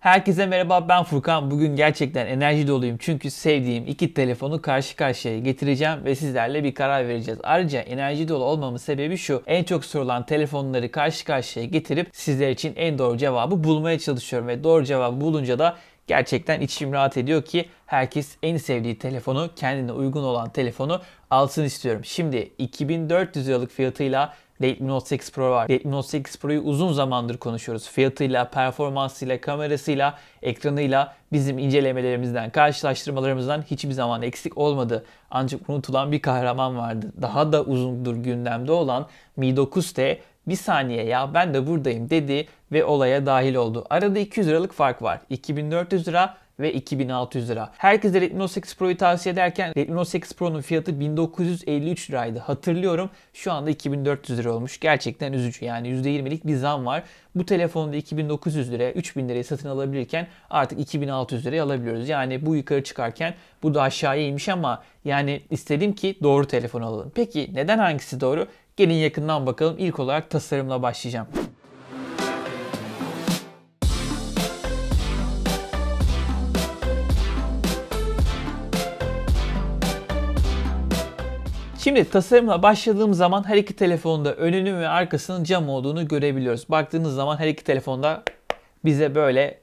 Herkese merhaba ben Furkan. Bugün gerçekten enerji doluyum çünkü sevdiğim iki telefonu karşı karşıya getireceğim ve sizlerle bir karar vereceğiz. Ayrıca enerji dolu olmamın sebebi şu. En çok sorulan telefonları karşı karşıya getirip sizler için en doğru cevabı bulmaya çalışıyorum ve doğru cevabı bulunca da gerçekten içim rahat ediyor ki herkes en sevdiği telefonu, kendine uygun olan telefonu alsın istiyorum. Şimdi 2400 liralık fiyatıyla Redmi Note 8 Pro var. Redmi Note 8 Pro'yu uzun zamandır konuşuyoruz. Fiyatıyla, performansıyla, kamerasıyla, ekranıyla bizim incelemelerimizden, karşılaştırmalarımızdan hiçbir zaman eksik olmadı. Ancak unutulan bir kahraman vardı. Daha da uzundur gündemde olan Mi 9T bir saniye ya ben de buradayım dedi ve olaya dahil oldu. Arada 200 liralık fark var. 2400 lira ve 2600 lira. Herkese Redmi Note 8 Pro'yu tavsiye ederken Redmi Note 8 Pro'nun fiyatı 1953 liraydı. Hatırlıyorum şu anda 2400 lira olmuş. Gerçekten üzücü yani %20'lik bir zam var. Bu telefonda 2900 liraya 3000 liraya satın alabilirken artık 2600 liraya alabiliyoruz. Yani bu yukarı çıkarken bu da aşağıya inmiş ama yani istedim ki doğru telefon alalım. Peki neden hangisi doğru? Gelin yakından bakalım. İlk olarak tasarımla başlayacağım. Şimdi tasarımla başladığım zaman her iki telefonda önünün ve arkasının cam olduğunu görebiliyoruz. Baktığınız zaman her iki telefonda bize böyle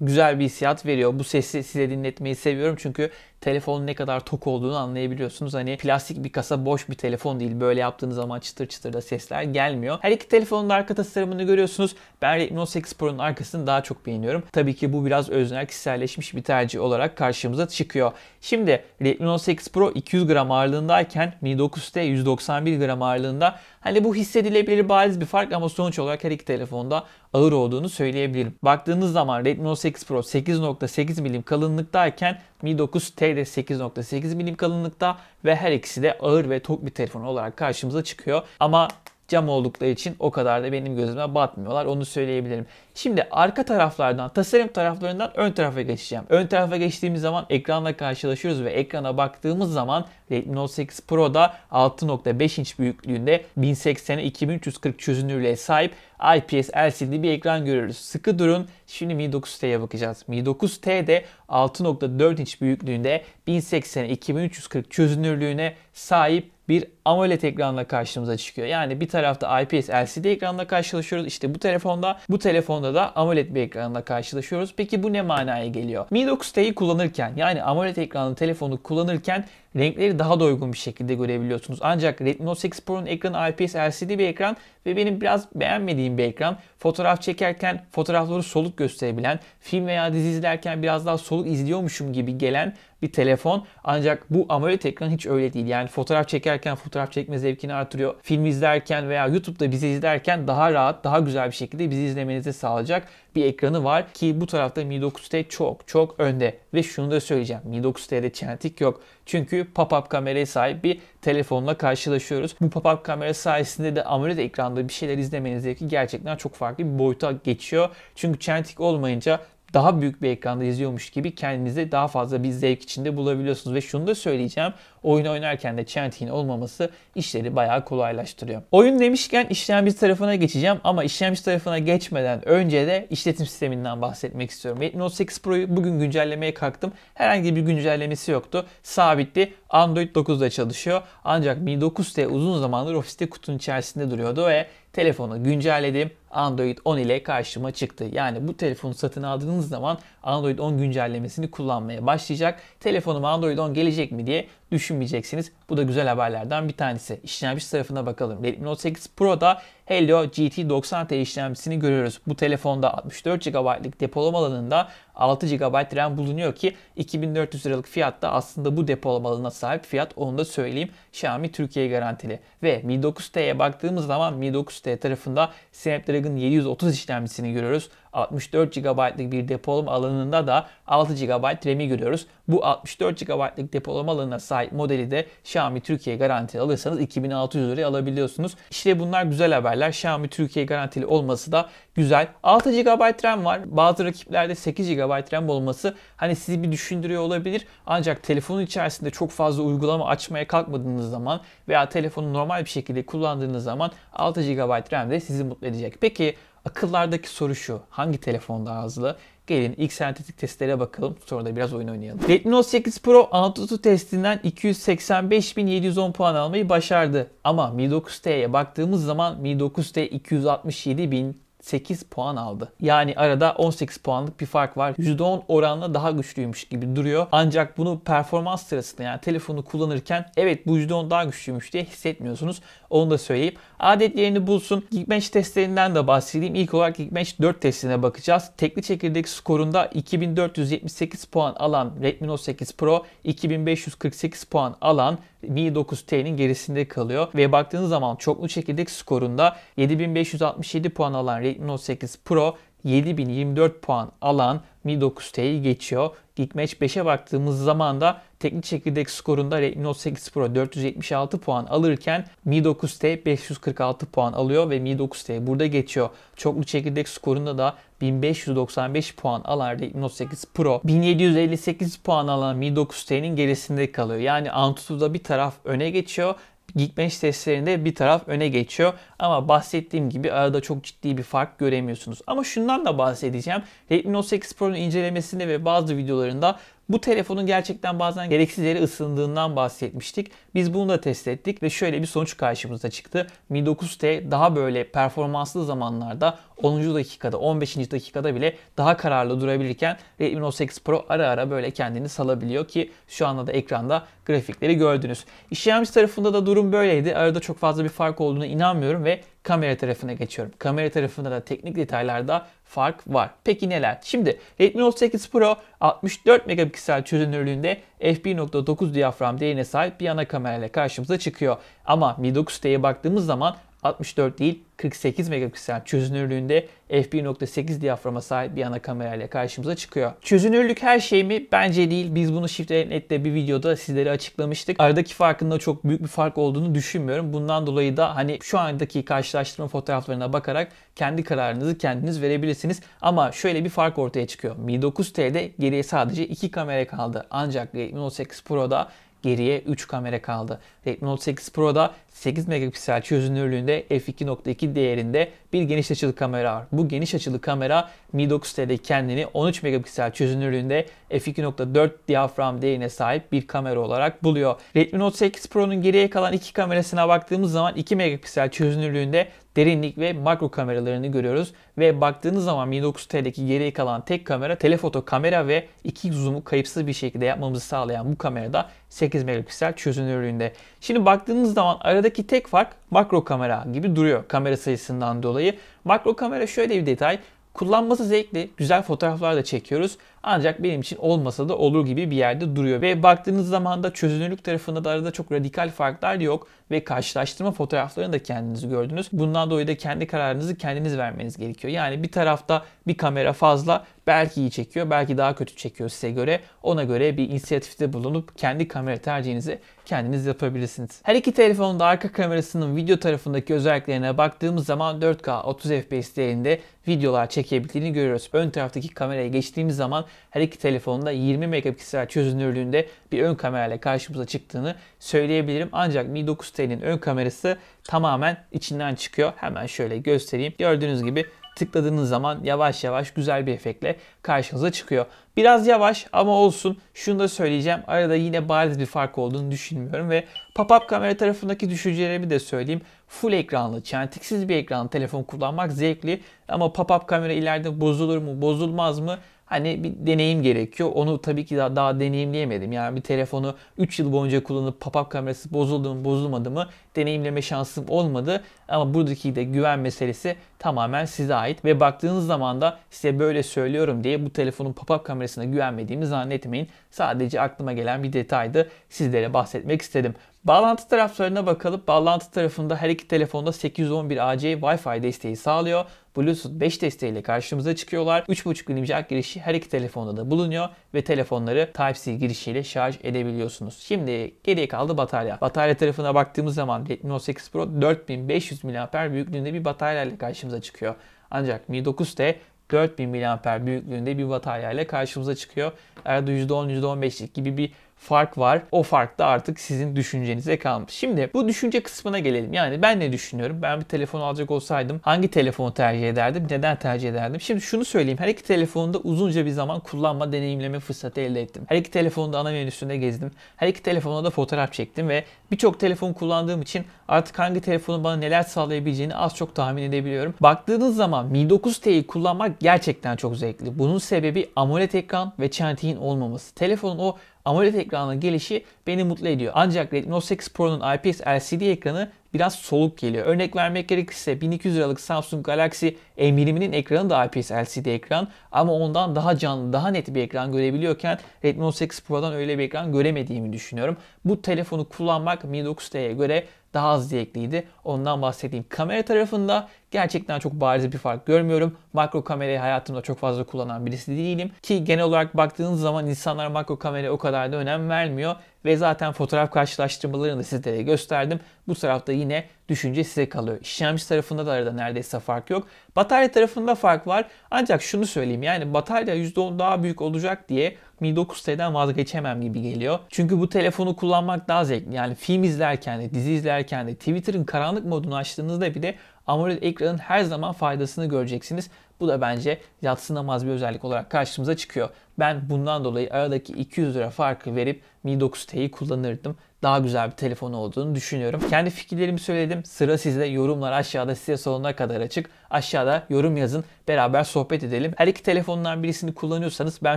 güzel bir hissiyat veriyor. Bu sesi size dinletmeyi seviyorum çünkü telefonun ne kadar tok olduğunu anlayabiliyorsunuz. Hani plastik bir kasa boş bir telefon değil. Böyle yaptığınız zaman çıtır çıtır da sesler gelmiyor. Her iki telefonun da arka tasarımını görüyorsunuz. Ben Redmi Note 8 Pro'nun arkasını daha çok beğeniyorum. Tabii ki bu biraz öznel kişiselleşmiş bir tercih olarak karşımıza çıkıyor. Şimdi Redmi Note 8 Pro 200 gram ağırlığındayken Mi 9T 191 gram ağırlığında. Hani bu hissedilebilir bariz bir fark ama sonuç olarak her iki telefonda ağır olduğunu söyleyebilirim. Baktığınız zaman Redmi Note 8 Pro 8.8 milim kalınlıktayken Mi 9T de 8.8 milim kalınlıkta ve her ikisi de ağır ve tok bir telefon olarak karşımıza çıkıyor. Ama cam oldukları için o kadar da benim gözüme batmıyorlar onu söyleyebilirim. Şimdi arka taraflardan, tasarım taraflarından ön tarafa geçeceğim. Ön tarafa geçtiğimiz zaman ekranla karşılaşıyoruz ve ekrana baktığımız zaman Redmi Note 8 Pro'da 6.5 inç büyüklüğünde 1080'e 2340 çözünürlüğe sahip IPS LCD bir ekran görüyoruz. Sıkı durun. Şimdi Mi 9T'ye bakacağız. Mi 9T de 6.4 inç büyüklüğünde 1080'e 2340 çözünürlüğüne sahip bir AMOLED ekranla karşımıza çıkıyor. Yani bir tarafta IPS LCD ekranla karşılaşıyoruz. İşte bu telefonda, bu telefonda da AMOLED bir ekranla karşılaşıyoruz. Peki bu ne manaya geliyor? Mi 9T'yi kullanırken yani AMOLED ekranlı telefonu kullanırken renkleri daha doygun bir şekilde görebiliyorsunuz. Ancak Redmi Note 8 Pro'nun ekranı IPS LCD bir ekran ve benim biraz beğenmediğim bir ekran. Fotoğraf çekerken fotoğrafları soluk gösterebilen, film veya dizi izlerken biraz daha soluk izliyormuşum gibi gelen bir telefon. Ancak bu AMOLED ekran hiç öyle değil. Yani fotoğraf çekerken fotoğraf çekme zevkini artırıyor. Film izlerken veya YouTube'da bizi izlerken daha rahat, daha güzel bir şekilde bizi izlemenizi sağlayacak bir ekranı var ki bu tarafta Mi 9T çok çok önde. Ve şunu da söyleyeceğim. Mi 9T'de çentik yok. Çünkü pop-up kameraya sahip bir telefonla karşılaşıyoruz. Bu pop-up kamera sayesinde de AMOLED ekranda bir şeyler izlemeniz zevki gerçekten çok farklı bir boyuta geçiyor. Çünkü çentik olmayınca daha büyük bir ekranda izliyormuş gibi kendinizi daha fazla bir zevk içinde bulabiliyorsunuz. Ve şunu da söyleyeceğim. Oyun oynarken de çentiğin olmaması işleri bayağı kolaylaştırıyor. Oyun demişken işlemci tarafına geçeceğim ama işlemci tarafına geçmeden önce de işletim sisteminden bahsetmek istiyorum. Note 8 Pro'yu bugün güncellemeye kalktım. Herhangi bir güncellemesi yoktu. Sabitti. Android 9'da çalışıyor. Ancak Mi 9T uzun zamandır ofiste kutunun içerisinde duruyordu ve telefonu güncelledim. Android 10 ile karşıma çıktı. Yani bu telefonu satın aldığınız zaman Android 10 güncellemesini kullanmaya başlayacak. Telefonuma Android 10 gelecek mi diye düşünmeyeceksiniz. Bu da güzel haberlerden bir tanesi. İşlemci tarafına bakalım. Redmi Note 8 Pro'da Helio GT 90T işlemcisini görüyoruz. Bu telefonda 64 GB'lık depolama alanında 6 GB RAM bulunuyor ki 2400 liralık fiyatta aslında bu depolama alanına sahip fiyat onu da söyleyeyim. Xiaomi Türkiye garantili. Ve Mi 9T'ye baktığımız zaman Mi 9T tarafında Snapdragon 730 işlemcisini görüyoruz. 64 GB'lık bir depolama alanında da 6 GB RAM'i görüyoruz. Bu 64 GB'lık depolama alanına sahip modeli de Xiaomi Türkiye garantili alırsanız 2600 liraya alabiliyorsunuz. İşte bunlar güzel haberler. Xiaomi Türkiye garantili olması da güzel. 6 GB RAM var. Bazı rakiplerde 8 GB RAM olması hani sizi bir düşündürüyor olabilir. Ancak telefonun içerisinde çok fazla uygulama açmaya kalkmadığınız zaman veya telefonu normal bir şekilde kullandığınız zaman 6 GB RAM de sizi mutlu edecek. Peki Akıllardaki soru şu. Hangi telefon daha hızlı? Gelin ilk sentetik testlere bakalım. Sonra da biraz oyun oynayalım. Redmi Note 8 Pro Antutu testinden 285.710 puan almayı başardı. Ama Mi 9T'ye baktığımız zaman Mi 9T 267.000 8 puan aldı. Yani arada 18 puanlık bir fark var. %10 oranla daha güçlüymüş gibi duruyor. Ancak bunu performans sırasında yani telefonu kullanırken evet bu %10 daha güçlüymüş diye hissetmiyorsunuz. Onu da söyleyeyim. Adetlerini bulsun. Geekbench testlerinden de bahsedeyim. İlk olarak Geekbench 4 testine bakacağız. Tekli çekirdek skorunda 2478 puan alan Redmi Note 8 Pro, 2548 puan alan Mi 9T'nin gerisinde kalıyor. Ve baktığınız zaman çoklu çekirdek skorunda 7567 puan alan Redmi Note 8 Pro 7024 puan alan Mi 9T'yi geçiyor. Geekmatch 5'e baktığımız zaman da teknik çekirdek skorunda Redmi Note 8 Pro 476 puan alırken Mi 9T 546 puan alıyor ve Mi 9T burada geçiyor. Çoklu çekirdek skorunda da 1595 puan alan Redmi Note 8 Pro 1758 puan alan Mi 9T'nin gerisinde kalıyor. Yani Antutu'da bir taraf öne geçiyor. Geekbench testlerinde bir taraf öne geçiyor. Ama bahsettiğim gibi arada çok ciddi bir fark göremiyorsunuz. Ama şundan da bahsedeceğim. Redmi Note 8 Pro'nun incelemesinde ve bazı videolarında bu telefonun gerçekten bazen gereksiz yere ısındığından bahsetmiştik. Biz bunu da test ettik ve şöyle bir sonuç karşımıza çıktı. Mi 9T daha böyle performanslı zamanlarda 10. dakikada 15. dakikada bile daha kararlı durabilirken Redmi Note 8 Pro ara ara böyle kendini salabiliyor ki şu anda da ekranda grafikleri gördünüz. İşlemci tarafında da durum böyleydi. Arada çok fazla bir fark olduğunu inanmıyorum ve kamera tarafına geçiyorum. Kamera tarafında da teknik detaylarda fark var. Peki neler? Şimdi Redmi Note 8 Pro 64 megapiksel çözünürlüğünde f1.9 diyafram değerine sahip bir ana kamerayla karşımıza çıkıyor. Ama Mi 9T'ye baktığımız zaman 64 değil 48 megapiksel çözünürlüğünde f1.8 diyaframa sahip bir ana kamerayla karşımıza çıkıyor. Çözünürlük her şey mi? Bence değil. Biz bunu Shift Net'te bir videoda sizlere açıklamıştık. Aradaki farkında çok büyük bir fark olduğunu düşünmüyorum. Bundan dolayı da hani şu andaki karşılaştırma fotoğraflarına bakarak kendi kararınızı kendiniz verebilirsiniz. Ama şöyle bir fark ortaya çıkıyor. Mi 9T'de geriye sadece 2 kamera kaldı. Ancak Redmi Note 8 Pro'da geriye 3 kamera kaldı. Redmi Note 8 Pro'da 8 megapiksel çözünürlüğünde f2.2 değerinde bir geniş açılı kamera var. Bu geniş açılı kamera Mi 9T'de kendini 13 megapiksel çözünürlüğünde f2.4 diyafram değerine sahip bir kamera olarak buluyor. Redmi Note 8 Pro'nun geriye kalan iki kamerasına baktığımız zaman 2 megapiksel çözünürlüğünde derinlik ve makro kameralarını görüyoruz. Ve baktığınız zaman Mi 9T'deki geriye kalan tek kamera telefoto kamera ve iki zoom'u kayıpsız bir şekilde yapmamızı sağlayan bu kamerada 8 megapiksel çözünürlüğünde. Şimdi baktığınız zaman aradaki tek fark makro kamera gibi duruyor kamera sayısından dolayı. Makro kamera şöyle bir detay. Kullanması zevkli, güzel fotoğraflar da çekiyoruz. Ancak benim için olmasa da olur gibi bir yerde duruyor. Ve baktığınız zaman da çözünürlük tarafında da arada çok radikal farklar yok. Ve karşılaştırma fotoğraflarını da kendiniz gördünüz. Bundan dolayı da kendi kararınızı kendiniz vermeniz gerekiyor. Yani bir tarafta bir kamera fazla belki iyi çekiyor, belki daha kötü çekiyor size göre. Ona göre bir inisiyatifte bulunup kendi kamera tercihinizi kendiniz yapabilirsiniz. Her iki telefonun da arka kamerasının video tarafındaki özelliklerine baktığımız zaman 4K 30 FPS değerinde videolar çekebildiğini görüyoruz. Ön taraftaki kameraya geçtiğimiz zaman her iki telefonda 20 megapiksel çözünürlüğünde bir ön kamerayla karşımıza çıktığını söyleyebilirim. Ancak Mi 9T'nin ön kamerası tamamen içinden çıkıyor. Hemen şöyle göstereyim. Gördüğünüz gibi tıkladığınız zaman yavaş yavaş güzel bir efektle karşınıza çıkıyor. Biraz yavaş ama olsun. Şunu da söyleyeceğim. Arada yine bariz bir fark olduğunu düşünmüyorum ve pop-up kamera tarafındaki düşüncelerimi de söyleyeyim. Full ekranlı, çentiksiz bir ekranlı telefon kullanmak zevkli ama pop-up kamera ileride bozulur mu, bozulmaz mı? Hani bir deneyim gerekiyor. Onu tabii ki daha, daha deneyimleyemedim. Yani bir telefonu 3 yıl boyunca kullanıp pop-up kamerası bozuldu mu bozulmadı mı deneyimleme şansım olmadı. Ama buradaki de güven meselesi tamamen size ait. Ve baktığınız zaman da size böyle söylüyorum diye bu telefonun pop-up kamerasına güvenmediğimi zannetmeyin. Sadece aklıma gelen bir detaydı. Sizlere bahsetmek istedim. Bağlantı taraflarına bakalım. Bağlantı tarafında her iki telefonda 811AC Wi-Fi desteği sağlıyor. Bluetooth 5 desteğiyle karşımıza çıkıyorlar. 3.5 mm jack girişi her iki telefonda da bulunuyor ve telefonları Type-C girişiyle şarj edebiliyorsunuz. Şimdi geriye kaldı batarya. Batarya tarafına baktığımız zaman Redmi Note 8 Pro 4500 mAh büyüklüğünde bir bataryayla karşımıza çıkıyor. Ancak Mi 9T 4000 mAh büyüklüğünde bir batarya ile karşımıza çıkıyor. Arada %10-%15'lik gibi bir fark var. O fark da artık sizin düşüncenize kalmış. Şimdi bu düşünce kısmına gelelim. Yani ben ne düşünüyorum? Ben bir telefon alacak olsaydım hangi telefonu tercih ederdim? Neden tercih ederdim? Şimdi şunu söyleyeyim. Her iki telefonu da uzunca bir zaman kullanma, deneyimleme fırsatı elde ettim. Her iki telefonu da ana menüsünde gezdim. Her iki telefonda da fotoğraf çektim ve birçok telefon kullandığım için artık hangi telefonun bana neler sağlayabileceğini az çok tahmin edebiliyorum. Baktığınız zaman Mi 9T'yi kullanmak gerçekten çok zevkli. Bunun sebebi AMOLED ekran ve çentiğin olmaması. Telefonun o AMOLED ekranına gelişi beni mutlu ediyor. Ancak Redmi Note 8 Pro'nun IPS LCD ekranı biraz soluk geliyor. Örnek vermek gerekirse 1200 liralık Samsung Galaxy M20'nin ekranı da IPS LCD ekran ama ondan daha canlı, daha net bir ekran görebiliyorken Redmi Note 8 Pro'dan öyle bir ekran göremediğimi düşünüyorum. Bu telefonu kullanmak Mi 9T'ye göre daha az zevkliydi. Ondan bahsedeyim. Kamera tarafında gerçekten çok bariz bir fark görmüyorum. Makro kamerayı hayatımda çok fazla kullanan birisi değilim. Ki genel olarak baktığınız zaman insanlar makro kameraya o kadar da önem vermiyor. Ve zaten fotoğraf karşılaştırmalarını da sizlere gösterdim. Bu tarafta yine düşünce size kalıyor. İşlemci tarafında da arada neredeyse fark yok. Batarya tarafında fark var. Ancak şunu söyleyeyim yani batarya %10 daha büyük olacak diye Mi 9T'den vazgeçemem gibi geliyor. Çünkü bu telefonu kullanmak daha zevkli. Yani film izlerken de, dizi izlerken de, Twitter'ın karanlık modunu açtığınızda bile AMOLED ekranın her zaman faydasını göreceksiniz. Bu da bence yatsınamaz bir özellik olarak karşımıza çıkıyor. Ben bundan dolayı aradaki 200 lira farkı verip Mi 9T'yi kullanırdım. Daha güzel bir telefon olduğunu düşünüyorum. Kendi fikirlerimi söyledim. Sıra sizde. Yorumlar aşağıda size sonuna kadar açık. Aşağıda yorum yazın. Beraber sohbet edelim. Her iki telefondan birisini kullanıyorsanız ben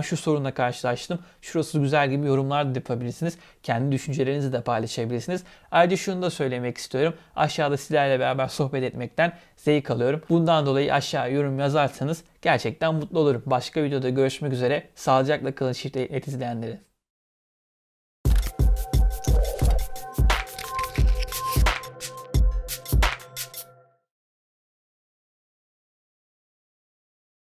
şu sorunla karşılaştım. Şurası güzel gibi yorumlar da yapabilirsiniz. Kendi düşüncelerinizi de paylaşabilirsiniz. Ayrıca şunu da söylemek istiyorum. Aşağıda sizlerle beraber sohbet etmekten zevk alıyorum. Bundan dolayı aşağı yorum yazarsanız gerçekten mutlu olurum. Başka videoda görüşmek üzere. Sağlıcakla kalın şirketi izleyenleri.